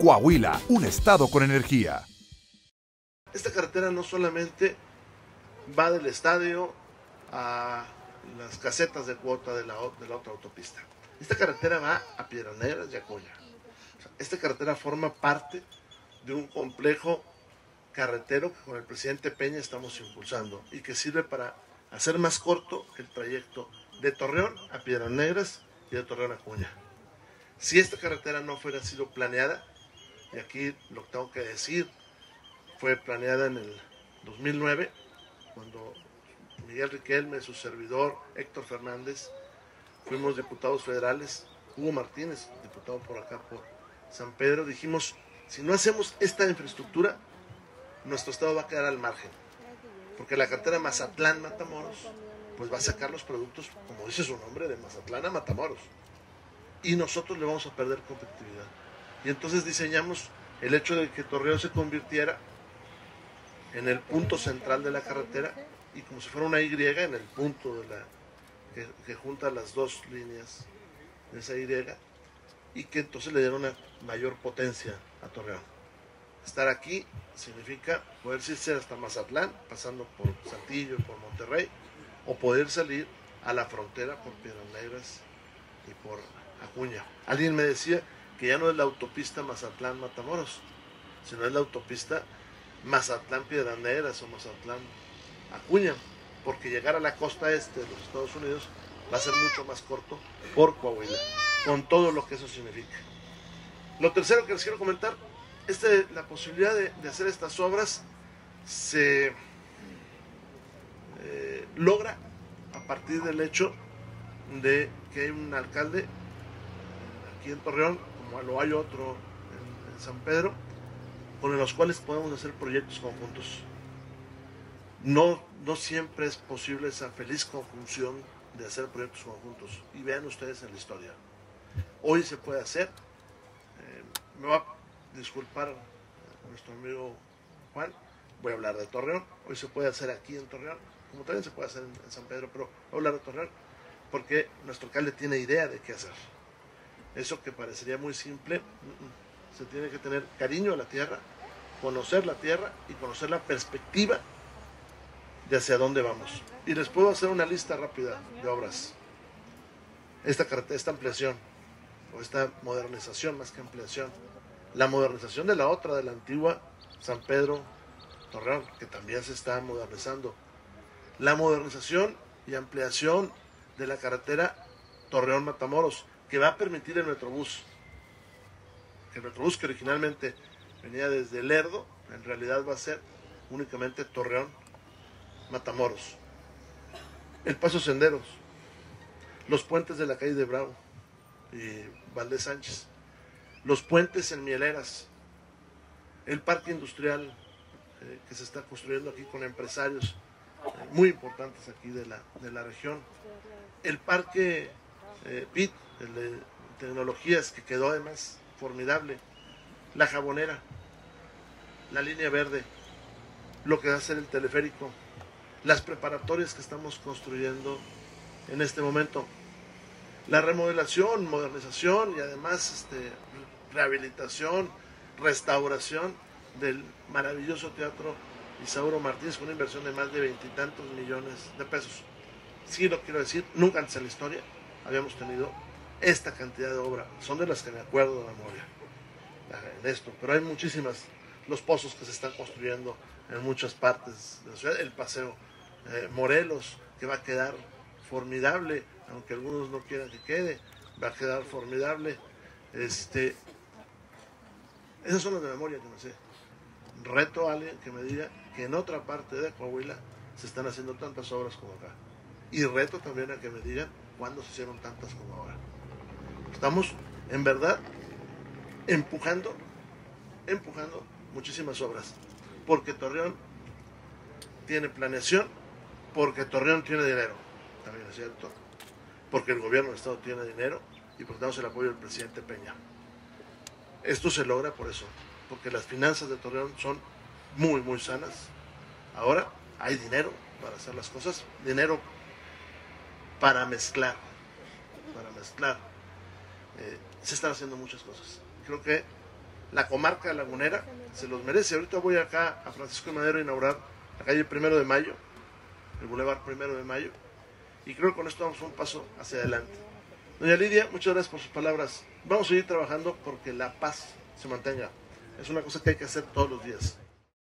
Coahuila, un estado con energía. Esta carretera no solamente va del estadio a las casetas de cuota de la, otra autopista. Esta carretera va a Piedras Negras y a Coya. esta carretera forma parte de un complejo carretero que con el presidente Peña estamos impulsando y que sirve para hacer más corto el trayecto de Torreón a Piedras Negras y de Torreón a Cuña. Si esta carretera no fuera sido planeada, y aquí lo tengo que decir, fue planeada en el 2009, cuando Miguel Riquelme, su servidor, Héctor Fernández, fuimos diputados federales, Hugo Martínez, diputado por acá por San Pedro, dijimos, si no hacemos esta infraestructura, nuestro estado va a quedar al margen. Porque la cartera Mazatlán-Matamoros, pues va a sacar los productos, como dice su nombre, de Mazatlán a Matamoros. Y nosotros le vamos a perder competitividad. Y entonces diseñamos el hecho de que Torreón se convirtiera en el punto central de la carretera y como si fuera una Y en el punto de la, que, junta las dos líneas de esa Y y que entonces le diera una mayor potencia a Torreón. Estar aquí significa poder irse hasta Mazatlán, pasando por Santillo, por Monterrey, o poder salir a la frontera por Piedras Negras y por Acuña. Alguien me decía que ya no es la autopista Mazatlán-Matamoros, sino es la autopista Mazatlán-Piedras Negras o Mazatlán-Acuña, porque llegar a la costa este de los Estados Unidos va a ser mucho más corto por Coahuila, con todo lo que eso significa. Lo tercero que les quiero comentar, este, la posibilidad de, hacer estas obras se eh, logra a partir del hecho de que hay un alcalde aquí en Torreón, como lo hay otro en San Pedro, con los cuales podemos hacer proyectos conjuntos. No, no siempre es posible esa feliz conjunción de hacer proyectos conjuntos. Y vean ustedes en la historia. Hoy se puede hacer. Eh, me va a disculpar nuestro amigo Juan. Voy a hablar de Torreón. Hoy se puede hacer aquí en Torreón, como también se puede hacer en, San Pedro, pero voy a hablar de Torreón porque nuestro alcalde tiene idea de qué hacer. Eso que parecería muy simple, se tiene que tener cariño a la tierra, conocer la tierra y conocer la perspectiva de hacia dónde vamos. Y les puedo hacer una lista rápida de obras. Esta, esta ampliación, o esta modernización más que ampliación, la modernización de la otra, de la antigua San Pedro Torreón, que también se está modernizando. La modernización y ampliación de la carretera Torreón Matamoros, que va a permitir el Metrobús el Metrobús que originalmente venía desde Lerdo, en realidad va a ser únicamente Torreón, Matamoros. El Paso Senderos, los puentes de la calle de Bravo y Valdés Sánchez, los puentes en Mieleras, el parque industrial eh, que se está construyendo aquí con empresarios eh, muy importantes aquí de la, de la región, el parque eh, PIT, el de tecnologías que quedó además formidable. La jabonera, la línea verde, lo que va a ser el teleférico, las preparatorias que estamos construyendo en este momento, la remodelación, modernización y además este, rehabilitación, restauración del maravilloso teatro Isauro Martínez con una inversión de más de veintitantos millones de pesos. Sí lo quiero decir, nunca antes en la historia habíamos tenido esta cantidad de obra. Son de las que me acuerdo de memoria en esto, pero hay muchísimas. Los pozos que se están construyendo en muchas partes de la ciudad, el paseo eh, Morelos, que va a quedar formidable, aunque algunos no quieran que quede, va a quedar formidable. Este, esas son las de memoria que no sé. Reto a alguien que me diga que en otra parte de Coahuila se están haciendo tantas obras como acá. Y reto también a que me digan cuándo se hicieron tantas como ahora. Estamos, en verdad, empujando, empujando muchísimas obras. Porque Torreón tiene planeación, porque Torreón tiene dinero, también es cierto. Porque el gobierno del Estado tiene dinero y por tanto el apoyo del presidente Peña. Esto se logra por eso, porque las finanzas de Torreón son muy, muy sanas. Ahora hay dinero para hacer las cosas, dinero para mezclar, para mezclar eh, se están haciendo muchas cosas. Creo que la comarca lagunera se los merece. Ahorita voy acá a Francisco Madero a inaugurar la calle Primero de Mayo, el Boulevard Primero de Mayo, y creo que con esto vamos un paso hacia adelante. Doña Lidia, muchas gracias por sus palabras. Vamos a seguir trabajando porque la paz se mantenga. Es una cosa que hay que hacer todos los días.